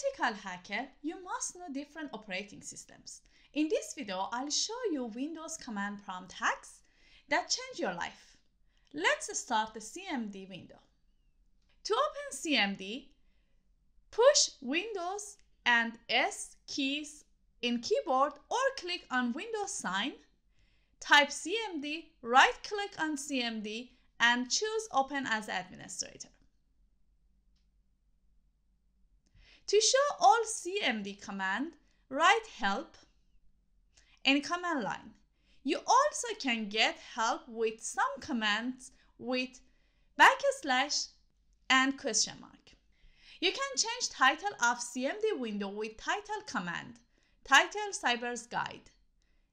ethical hacker, you must know different operating systems. In this video, I'll show you Windows command prompt hacks that change your life. Let's start the CMD window. To open CMD, push Windows and S keys in keyboard or click on Windows sign, type CMD, right click on CMD and choose Open as Administrator. To show all CMD command, write help in command line. You also can get help with some commands with backslash and question mark. You can change title of CMD window with title command, title Cybersguide.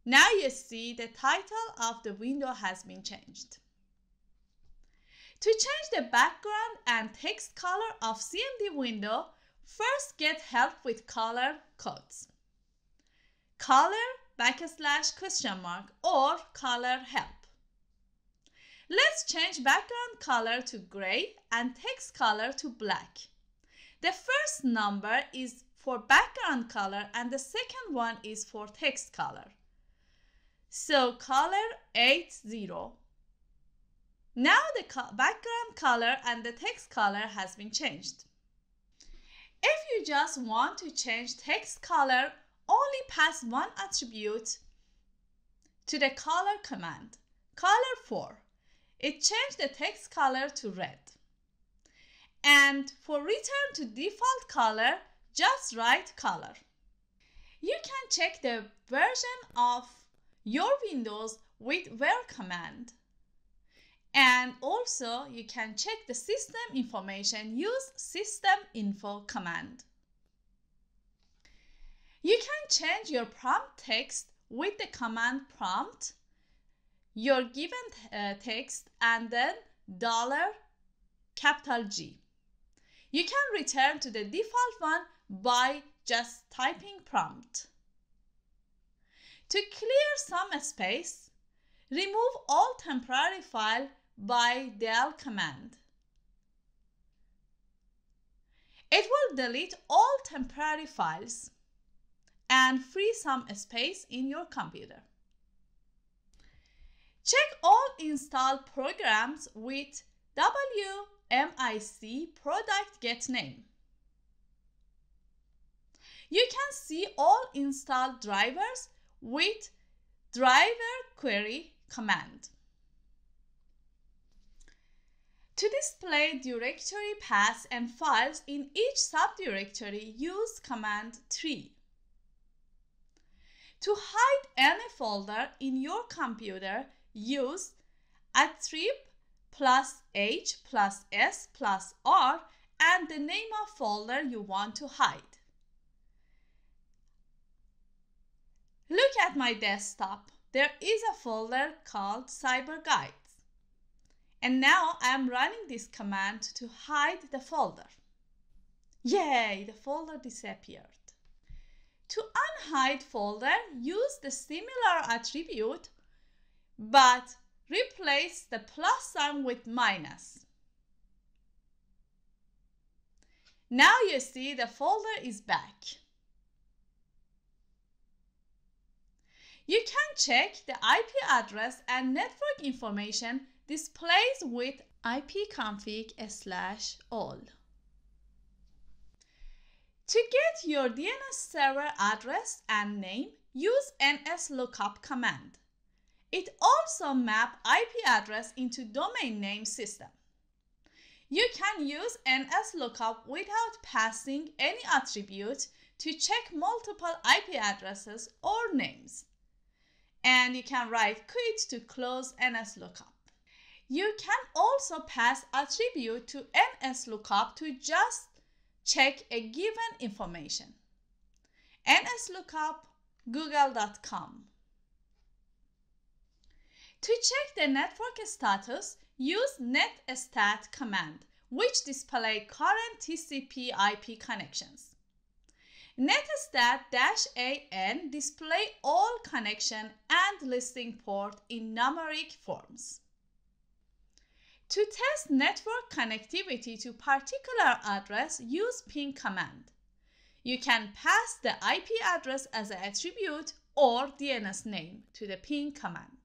Now you see the title of the window has been changed. To change the background and text color of CMD window, first get help with color codes. Color backslash question mark or color help. Let's change background color to gray and text color to black. The first number is for background color and the second one is for text color. So color 80 now the background color and the text color has been changed. If you just want to change text color, only pass one attribute to the color command, color 4. It changed the text color to red. And for return to default color, just write color. You can check the version of your Windows with ver command. And also you can check the system information, use system info command. You can change your prompt text with the command prompt, your given uh, text, and then dollar capital G. You can return to the default one by just typing prompt. To clear some space, remove all temporary file by del command. It will delete all temporary files and free some space in your computer. Check all installed programs with WMIC product get name. You can see all installed drivers with driver query command. To display directory paths and files in each subdirectory, use command tree. To hide any folder in your computer, use attrib plus H plus S plus R and the name of folder you want to hide. Look at my desktop. There is a folder called Cyber Guide and now I'm running this command to hide the folder. Yay, the folder disappeared. To unhide folder, use the similar attribute, but replace the plus sign with minus. Now you see the folder is back. You can check the IP address and network information displays with ipconfig slash all. To get your DNS server address and name, use nslookup command. It also map IP address into domain name system. You can use nslookup without passing any attribute to check multiple IP addresses or names. And you can write quit to close nslookup. You can also pass attribute to NSLOOKUP to just check a given information. NSLOOKUP google.com. To check the network status, use netstat command, which display current TCP IP connections. Netstat-an display all connection and listing port in numeric forms. To test network connectivity to particular address, use ping command. you can pass the IP address as an attribute or DNS name to the ping command.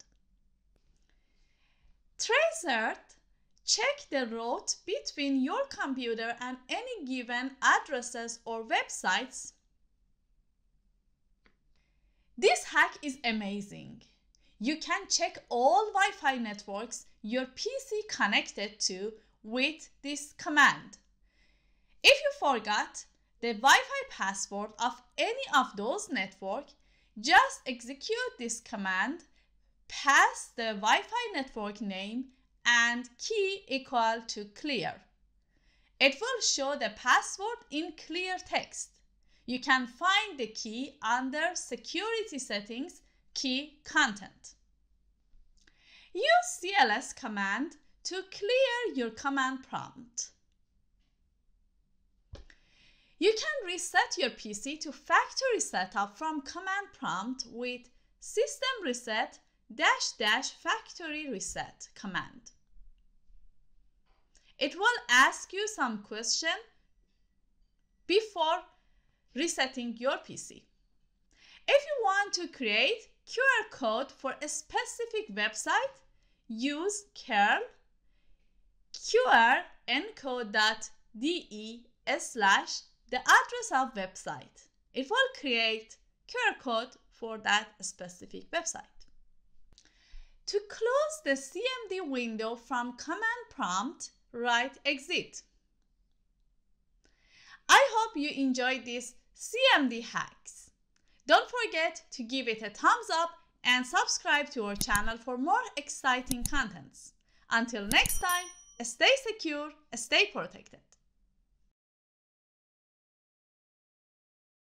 Tracert check the route between your computer and any given addresses or websites. This hack is amazing. You can check all Wi-Fi networks your PC connected to with this command. If you forgot the Wi-Fi password of any of those networks, just execute this command, pass the Wi-Fi network name and key equal to clear. It will show the password in clear text. You can find the key under Security Settings, Key Content. Use CLS command to clear your command prompt. You can reset your PC to factory setup from command prompt with system reset dash dash factory reset command. It will ask you some question before resetting your PC. If you want to create QR code for a specific website, use curl qr encode.de slash the address of website. It will create QR code for that specific website. To close the CMD window from command prompt, write exit. I hope you enjoyed these CMD hacks. Don't forget to give it a thumbs up and subscribe to our channel for more exciting contents. Until next time, stay secure, stay protected.